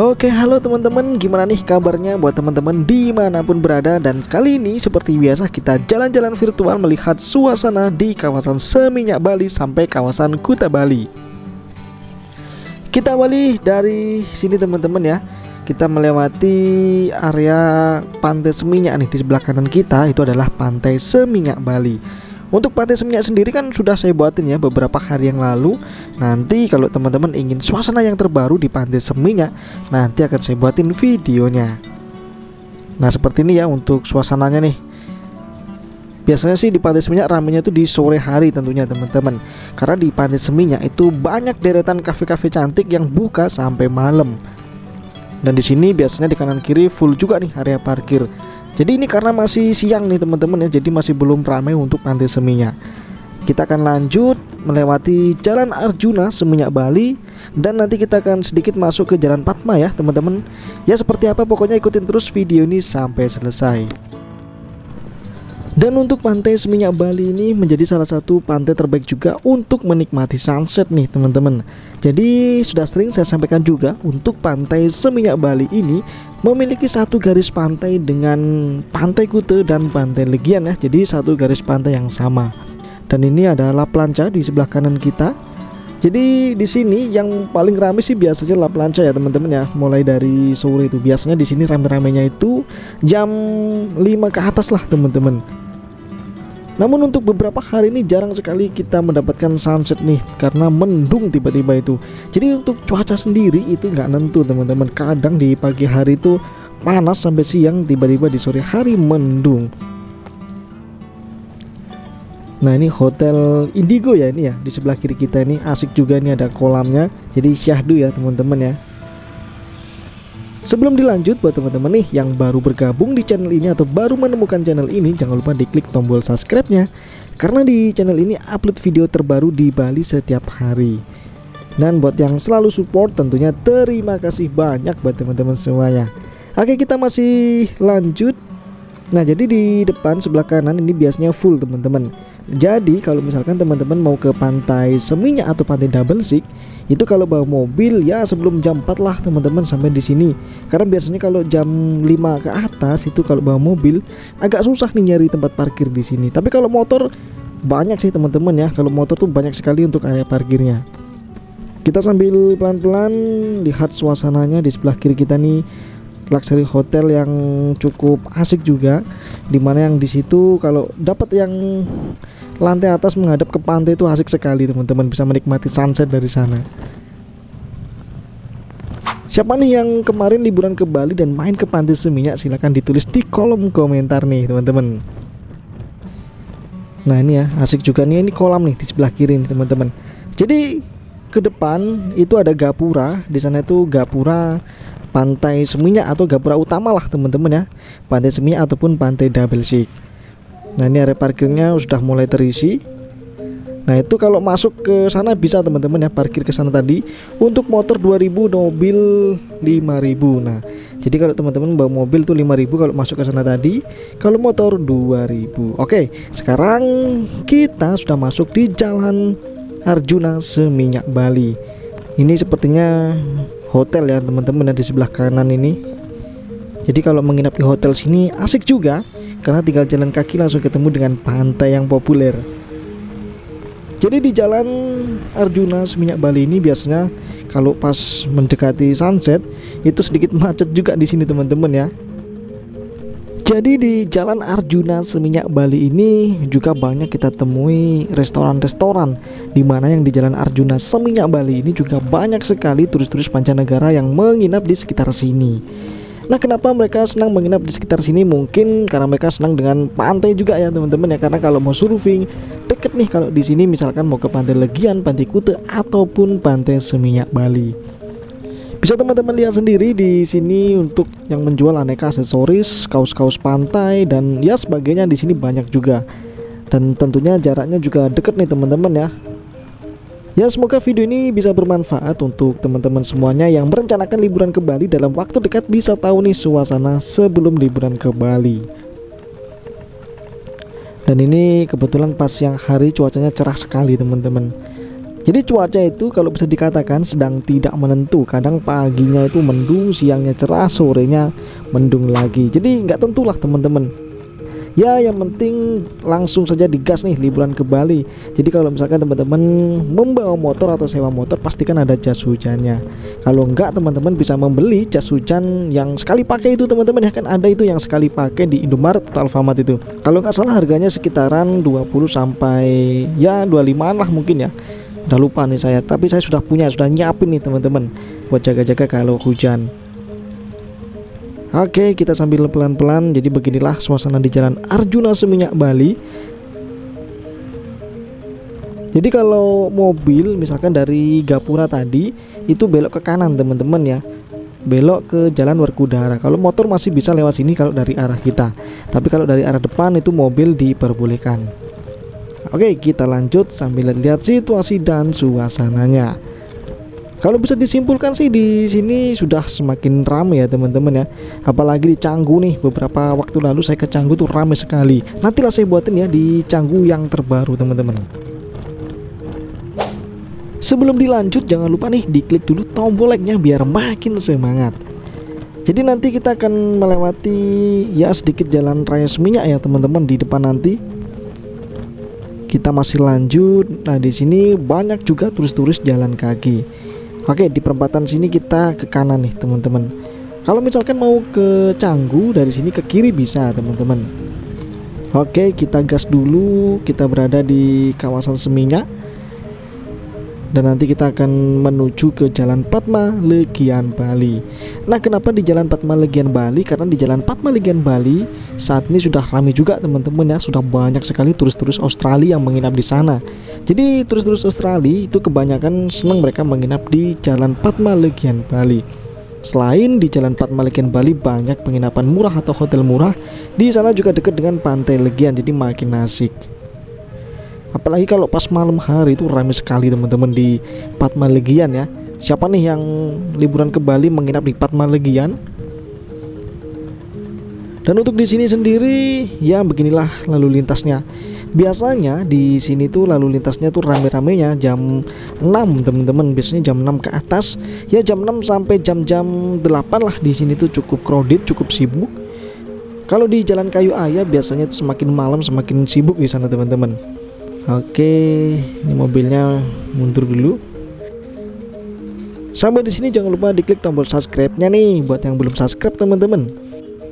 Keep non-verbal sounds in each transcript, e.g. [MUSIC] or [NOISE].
Oke halo teman-teman. Gimana nih kabarnya buat teman-teman di mana pun berada? Dan kali ini seperti biasa kita jalan-jalan virtual melihat suasana di kawasan Seminyak Bali sampai kawasan Kuta Bali. Kita awali dari sini teman-teman ya. Kita melewati area pantai Seminyak nih di sebelah kanan kita. Itu adalah pantai Seminyak Bali untuk pantai seminyak sendiri kan sudah saya buatin ya beberapa hari yang lalu. Nanti kalau teman-teman ingin suasana yang terbaru di pantai seminyak, nanti akan saya buatin videonya. Nah seperti ini ya untuk suasananya nih. Biasanya sih di pantai seminyak ramenya itu di sore hari tentunya teman-teman. Karena di pantai seminyak itu banyak deretan kafe-kafe cantik yang buka sampai malam. Dan di sini biasanya di kanan kiri full juga nih area parkir. Jadi ini karena masih siang nih teman-teman ya, jadi masih belum ramai untuk pantai Seminyak. Kita akan lanjut melewati Jalan Arjuna Seminyak Bali dan nanti kita akan sedikit masuk ke Jalan Patma ya teman-teman. Ya seperti apa pokoknya ikutin terus video ini sampai selesai. Dan untuk pantai Seminyak Bali ini menjadi salah satu pantai terbaik juga untuk menikmati sunset nih teman-teman. Jadi sudah sering saya sampaikan juga untuk pantai Seminyak Bali ini memiliki satu garis pantai dengan pantai Kute dan pantai Legian ya. Jadi satu garis pantai yang sama. Dan ini adalah planca di sebelah kanan kita. Jadi di sini yang paling ramai sih biasanya lap lanca ya teman-teman ya. Mulai dari sore itu biasanya di sini rame-ramenya itu jam 5 ke atas lah teman-teman. Namun untuk beberapa hari ini jarang sekali kita mendapatkan sunset nih karena mendung tiba-tiba itu. Jadi untuk cuaca sendiri itu nggak nentu teman-teman. Kadang di pagi hari itu panas sampai siang, tiba-tiba di sore hari mendung. Nah ini hotel Indigo ya ini ya di sebelah kiri kita ini asik juga ini ada kolamnya. Jadi syahdu ya teman-teman ya. Sebelum dilanjut buat teman-teman nih yang baru bergabung di channel ini atau baru menemukan channel ini jangan lupa diklik tombol subscribe-nya karena di channel ini upload video terbaru di Bali setiap hari. Dan buat yang selalu support tentunya terima kasih banyak buat teman-teman semuanya. Oke, kita masih lanjut. Nah, jadi di depan sebelah kanan ini biasanya full teman-teman. Jadi kalau misalkan teman-teman mau ke pantai Seminyak atau pantai Double Six itu kalau bawa mobil ya sebelum jam 4 lah teman-teman sampai di sini. Karena biasanya kalau jam 5 ke atas itu kalau bawa mobil agak susah nih nyari tempat parkir di sini. Tapi kalau motor banyak sih teman-teman ya. Kalau motor tuh banyak sekali untuk area parkirnya. Kita sambil pelan-pelan lihat suasananya di sebelah kiri kita nih luxury hotel yang cukup asik juga di mana yang di situ kalau dapat yang lantai atas menghadap ke pantai itu asik sekali teman-teman bisa menikmati sunset dari sana. Siapa nih yang kemarin liburan ke Bali dan main ke Pantai Seminyak? Silahkan ditulis di kolom komentar nih teman-teman. Nah ini ya asik juga nih ini kolam nih di sebelah kiri nih teman-teman. Jadi ke depan itu ada gapura di sana itu gapura pantai Seminyak atau gapura utama lah teman-teman ya. Pantai Seminyak ataupun pantai Double Six Nah ini area parkirnya sudah mulai terisi. Nah itu kalau masuk ke sana bisa teman-teman ya parkir ke sana tadi Untuk motor 2000 mobil 5000 Nah jadi kalau teman-teman bawa mobil tuh 5000 kalau masuk ke sana tadi Kalau motor 2000 Oke sekarang kita sudah masuk di jalan Arjuna Seminyak Bali Ini sepertinya hotel ya teman-teman di sebelah kanan ini Jadi kalau menginap di hotel sini asik juga karena tinggal jalan kaki langsung ketemu dengan pantai yang populer. Jadi di jalan Arjuna Seminyak Bali ini biasanya kalau pas mendekati sunset itu sedikit [LAUGHS] macet juga di sini teman-teman ya. Jadi di Jalan Arjuna Seminyak Bali ini juga banyak kita temui restoran-restoran di mana yang di Jalan Arjuna Seminyak Bali ini juga banyak sekali turis-turis mancanegara yang menginap di sekitar sini. Nah, kenapa mereka senang menginap di sekitar sini? Mungkin karena mereka senang dengan pantai juga ya, teman-teman ya. Karena kalau mau surfing, deket nih kalau di sini misalkan mau ke Pantai Legian, Pantai Kute ataupun Pantai Seminyak Bali. Bisa teman-teman lihat sendiri di sini untuk yang menjual aneka aksesoris, kaos-kaos pantai dan ya sebagainya di sini banyak juga. Dan tentunya jaraknya juga deket nih teman-teman ya. Ya semoga video ini bisa bermanfaat untuk teman-teman semuanya yang merencanakan liburan ke Bali dalam waktu dekat bisa tahu nih suasana sebelum liburan ke Bali. Dan ini kebetulan pas siang hari cuacanya cerah sekali teman-teman. Jadi cuaca itu kalau bisa dikatakan sedang tidak menentu. Kadang paginya itu mendung, siangnya cerah, sorenya mendung lagi. Jadi nggak tentulah teman-teman. Ya yang penting langsung saja digas nih liburan ke Bali. Jadi kalau misalkan teman-teman membawa motor atau sewa motor pastikan ada jas hujannya. Kalau enggak teman-teman bisa membeli jas hujan yang sekali pakai itu teman-teman ya kan ada itu yang sekali pakai di Indomaret atau Alfamart itu. Kalau nggak salah harganya sekitaran 20 sampai ya 25an lah mungkin ya udah lupa nih saya tapi saya sudah punya sudah nyiapin nih teman-teman buat jaga-jaga kalau hujan. Oke kita sambil pelan-pelan. Jadi beginilah suasana di jalan Arjuna Seminyak Bali. Jadi kalau mobil misalkan dari Gapura tadi itu belok ke kanan teman-teman ya. Belok ke jalan Werkudara kalau motor masih bisa lewat sini kalau dari arah kita. Tapi kalau dari arah depan itu mobil diperbolehkan Oke, kita lanjut sambil lihat situasi dan suasananya. Kalau bisa disimpulkan sih di sini sudah semakin ramai ya teman-teman ya. Apalagi di Canggu nih beberapa waktu lalu saya ke Canggu tuh ramai sekali. Nantilah saya buatin ya di Canggu yang terbaru teman-teman. Sebelum dilanjut jangan lupa nih diklik dulu tombol like-nya biar makin semangat. Jadi nanti kita akan melewati ya sedikit jalan raya seminyak ya teman-teman di depan nanti kita masih lanjut. Nah di sini banyak juga turis-turis jalan kaki. Oke di perempatan sini kita ke kanan nih teman-teman. Kalau misalkan mau ke Canggu dari sini ke kiri bisa teman-teman. Oke kita gas dulu. Kita berada di kawasan Seminyak dan nanti kita akan menuju ke Jalan Patma Legian Bali. Nah, kenapa di Jalan Patma Legian Bali? Karena di Jalan Patma Legian Bali saat ini sudah ramai juga teman-teman ya, sudah banyak sekali turis-turis Australia yang menginap di sana. Jadi turis-turis Australia itu kebanyakan senang mereka menginap di Jalan Patma Legian Bali. Selain di Jalan Patma Legian Bali banyak penginapan murah atau hotel murah, di sana juga dekat dengan Pantai Legian jadi makin asik apalagi kalau pas malam hari itu ramai sekali teman-teman di Patma Legian ya. Siapa nih yang liburan ke Bali menginap di Patma Legian? Dan untuk di sini sendiri ya beginilah lalu lintasnya. Biasanya di sini tuh lalu lintasnya tuh rame-ramenya jam 6 teman-teman. Biasanya jam 6 ke atas. Ya jam 6 sampai jam-jam 8 lah di sini tuh cukup crowded cukup sibuk. Kalau di Jalan Kayu Ayah biasanya tuh semakin malam semakin sibuk di sana teman-teman Oke, ini mobilnya mundur dulu. Sampai di sini jangan lupa diklik tombol subscribe-nya nih buat yang belum subscribe teman-teman.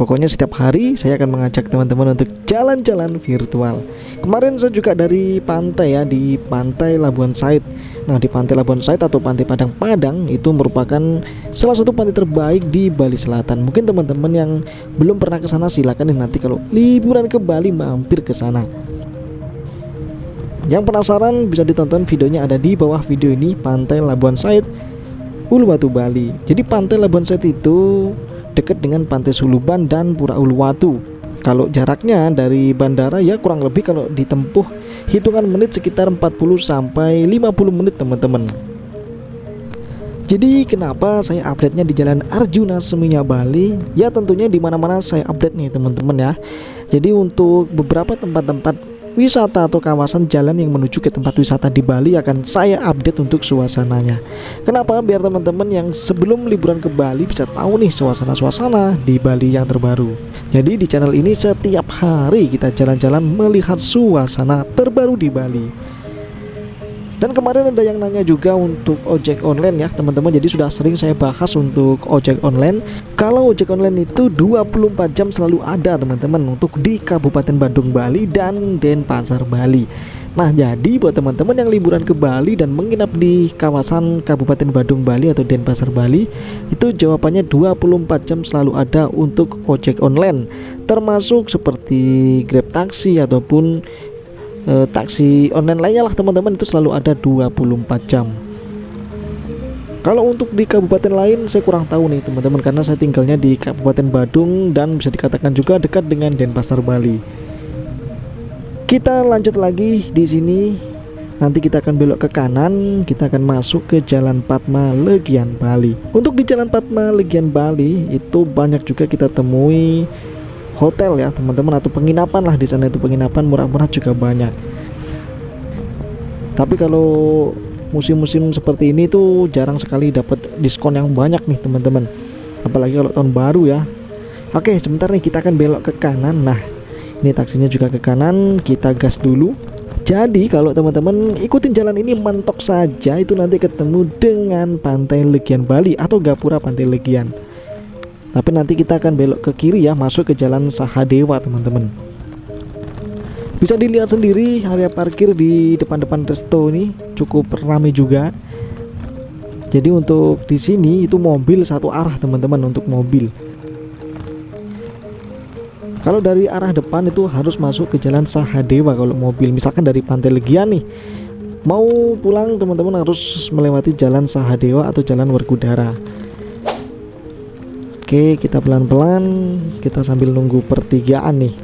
Pokoknya setiap hari saya akan mengajak teman-teman untuk jalan-jalan virtual. Kemarin saya juga dari pantai ya di Pantai Labuan Said. Nah di Pantai Labuan Said atau Pantai Padang Padang itu merupakan salah satu pantai terbaik di Bali Selatan. Mungkin teman-teman yang belum pernah ke sana silakan nih nanti kalau liburan ke Bali mampir ke sana. Yang penasaran bisa ditonton videonya ada di bawah video ini Pantai Labuan Said Uluwatu Bali. Jadi Pantai Labuan Said itu dekat dengan Pantai Suluban dan Pura Uluwatu. Kalau jaraknya dari bandara ya kurang lebih kalau ditempuh hitungan menit sekitar 40 sampai 50 menit teman-teman. Jadi kenapa saya update-nya di Jalan Arjuna Seminya Bali? Ya tentunya di mana-mana saya update nih teman-teman ya. Jadi untuk beberapa tempat-tempat wisata atau kawasan jalan yang menuju ke tempat wisata di Bali akan saya update untuk suasananya. Kenapa? Biar teman-teman yang sebelum liburan ke Bali bisa tahu nih suasana-suasana di Bali yang terbaru. Jadi di channel ini setiap hari kita jalan-jalan melihat suasana terbaru di Bali. Dan kemarin ada yang nanya juga untuk ojek online ya teman-teman. Jadi sudah sering saya bahas untuk ojek online. Kalau ojek online itu 24 jam selalu ada teman-teman Untuk di Kabupaten Bandung Bali dan Denpasar Bali. Nah jadi buat teman-teman yang liburan ke Bali dan menginap di kawasan Kabupaten Bandung Bali atau Denpasar Bali Itu jawabannya 24 jam selalu ada untuk ojek online. Termasuk seperti Grab Taksi ataupun e, taksi online lainnya lah teman-teman itu selalu ada 24 jam kalau untuk di kabupaten lain saya kurang tahu nih teman-teman karena saya tinggalnya di Kabupaten Badung dan bisa dikatakan juga dekat dengan Denpasar Bali. Kita lanjut lagi di sini. Nanti kita akan belok ke kanan, kita akan masuk ke Jalan Patma Legian Bali. Untuk di Jalan Patma Legian Bali itu banyak juga kita temui hotel ya teman-teman atau penginapan lah di sana itu. Penginapan murah-murah juga banyak. Tapi kalau musim-musim seperti ini tuh jarang sekali dapat diskon yang banyak nih teman-teman. Apalagi kalau tahun baru ya. Oke sebentar nih kita akan belok ke kanan. Nah ini taksinya juga ke kanan. Kita gas dulu. Jadi kalau teman-teman ikutin jalan ini mentok saja itu nanti ketemu dengan Pantai Legian Bali atau Gapura Pantai Legian. Tapi nanti kita akan belok ke kiri ya, masuk ke Jalan Sahadewa teman-teman. Bisa dilihat sendiri area parkir di depan-depan resto ini cukup ramai juga. Jadi untuk di sini itu mobil satu arah teman-teman untuk mobil. Kalau dari arah depan itu harus masuk ke jalan Sahadewa kalau mobil. Misalkan dari Pantai Legian nih. Mau pulang teman-teman harus melewati jalan Sahadewa atau jalan Werkudara. Oke, kita pelan-pelan kita sambil nunggu pertigaan nih.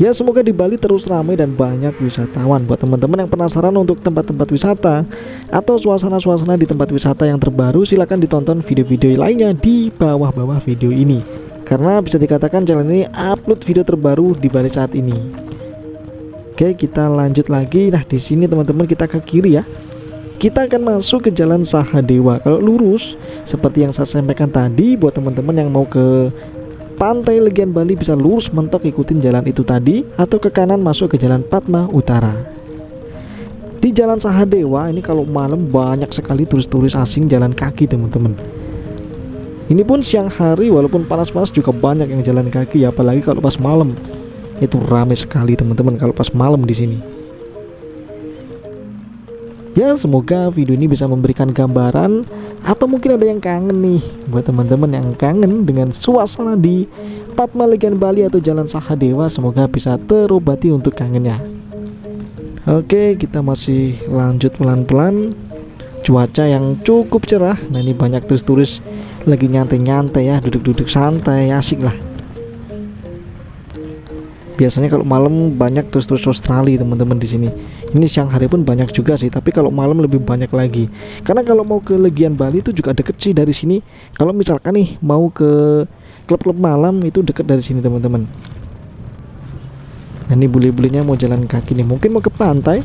Ya semoga di Bali terus ramai dan banyak wisatawan Buat teman-teman yang penasaran untuk tempat-tempat wisata Atau suasana-suasana di tempat wisata yang terbaru Silahkan ditonton video-video lainnya di bawah-bawah video ini karena bisa dikatakan channel ini upload video terbaru di balik saat ini. Oke, kita lanjut lagi. Nah, di sini teman-teman kita ke kiri ya. Kita akan masuk ke Jalan Sahadewa. Kalau lurus, seperti yang saya sampaikan tadi, buat teman-teman yang mau ke Pantai Legian Bali bisa lurus mentok ikutin jalan itu tadi atau ke kanan masuk ke Jalan Padma Utara. Di Jalan Sahadewa ini kalau malam banyak sekali turis-turis asing jalan kaki teman-teman ini pun siang hari walaupun panas-panas juga banyak yang jalan kaki apalagi kalau pas malam. Itu ramai sekali teman-teman kalau pas malam di sini. Ya semoga video ini bisa memberikan gambaran atau mungkin ada yang kangen nih buat teman-teman yang kangen dengan suasana di Padma Legian Bali atau Jalan Sahadewa semoga bisa terobati untuk kangennya. Oke, kita masih lanjut pelan-pelan. Cuaca yang cukup cerah. Nah, ini banyak turis-turis lagi nyantai-nyantai ya duduk-duduk santai asik lah biasanya kalau malam banyak terus-terus Australia teman-teman di sini. Ini siang hari pun banyak juga sih tapi kalau malam lebih banyak lagi. Karena kalau mau ke Legian Bali itu juga deket sih dari sini. Kalau misalkan nih mau ke klub-klub malam itu deket dari sini teman-teman. Nah ini bule-bulenya mau jalan kaki nih. Mungkin mau ke pantai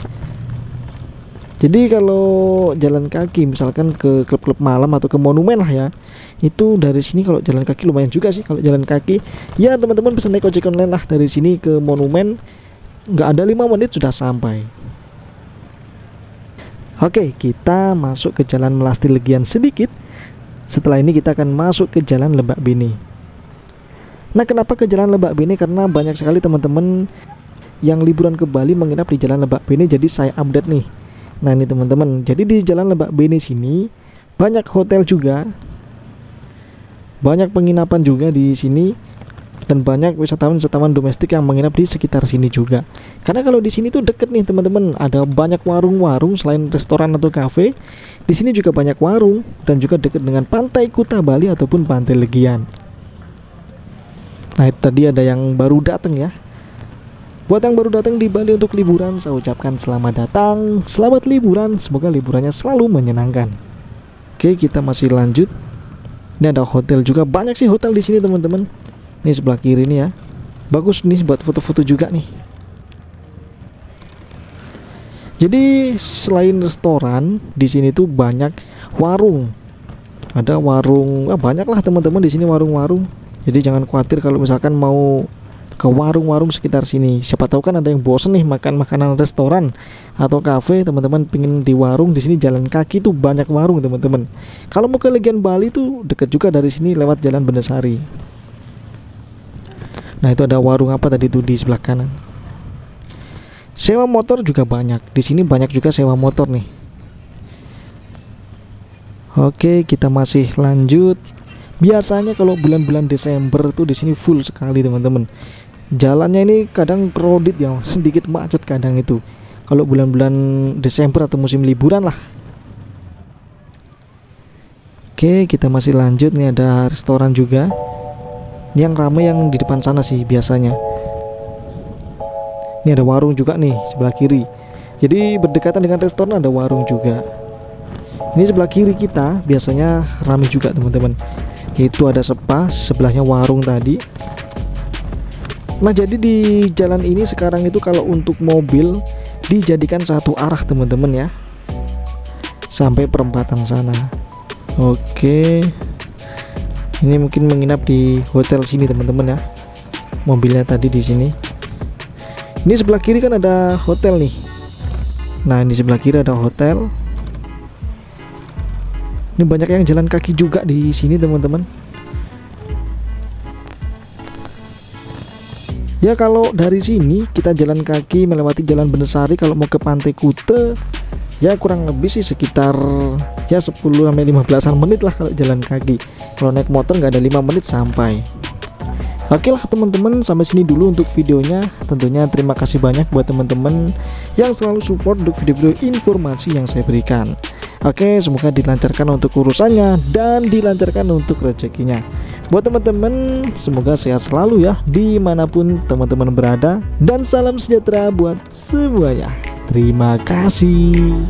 jadi kalau jalan kaki misalkan ke klub-klub malam atau ke monumen lah ya itu dari sini kalau jalan kaki lumayan juga sih. Kalau jalan kaki ya teman-teman bisa naik ojek online lah. Dari sini ke monumen nggak ada lima menit sudah sampai. Oke kita masuk ke jalan Melasti Legian sedikit. Setelah ini kita akan masuk ke jalan Lebak Bini. Nah kenapa ke jalan Lebak Bini? Karena banyak sekali teman-teman yang liburan ke Bali menginap di jalan Lebak Bini. Jadi saya update nih Nah ini teman-teman, jadi di Jalan Lebak Beni sini banyak hotel juga, banyak penginapan juga di sini dan banyak wisatawan-wisatawan domestik yang menginap di sekitar sini juga. Karena kalau di sini tuh deket nih teman-teman, ada banyak warung-warung selain restoran atau kafe. Di sini juga banyak warung dan juga dekat dengan Pantai Kuta Bali ataupun Pantai Legian. Nah itu tadi ada yang baru datang ya Buat yang baru datang di Bali untuk liburan, saya ucapkan selamat datang, selamat liburan, semoga liburannya selalu menyenangkan. Oke, kita masih lanjut. Ini ada hotel juga, banyak sih hotel di sini teman-teman. Ini sebelah kiri nih ya, bagus nih buat foto-foto juga nih. Jadi selain restoran, di sini tuh banyak warung. Ada warung, ah, banyak lah teman-teman di sini warung-warung. Jadi jangan khawatir kalau misalkan mau ke warung-warung sekitar sini. Siapa tahu kan ada yang bosen nih makan makanan restoran atau kafe. Teman-teman pingin di warung di sini jalan kaki tuh banyak warung teman-teman. Kalau mau ke Legian Bali tuh deket juga dari sini lewat jalan Bendasari nah itu ada warung apa tadi tuh di sebelah kanan? Sewa motor juga banyak. Di sini banyak juga sewa motor nih. Oke, kita masih lanjut. Biasanya kalau bulan-bulan Desember tuh di sini full sekali teman-teman jalannya ini kadang crowded ya sedikit macet kadang itu. Kalau bulan-bulan Desember atau musim liburan lah. Oke kita masih lanjut nih. Ada restoran juga. Ini yang ramai yang di depan sana sih biasanya. Ini ada warung juga nih sebelah kiri. Jadi berdekatan dengan restoran ada warung juga. Ini sebelah kiri kita biasanya ramai juga teman-teman. Itu ada spa sebelahnya warung tadi Nah jadi di jalan ini sekarang itu kalau untuk mobil dijadikan satu arah teman-teman ya. Sampai perempatan sana. Oke. Ini mungkin menginap di hotel sini teman-teman ya. Mobilnya tadi di sini. Ini sebelah kiri kan ada hotel nih. Nah di sebelah kiri ada hotel. Ini banyak yang jalan kaki juga di sini teman-teman ya kalau dari sini kita jalan kaki melewati jalan Benesari kalau mau ke Pantai Kute ya kurang lebih sih sekitar ya 10 sampai 15 menit lah kalau jalan kaki. Kalau naik motor nggak ada 5 menit sampai. Oke lah teman-teman sampai sini dulu untuk videonya. Tentunya terima kasih banyak buat teman-teman yang selalu support untuk video-video informasi yang saya berikan Oke semoga dilancarkan untuk urusannya dan dilancarkan untuk rezekinya. Buat teman-teman semoga sehat selalu ya di mana pun teman-teman berada. Dan salam sejahtera buat semuanya. Terima kasih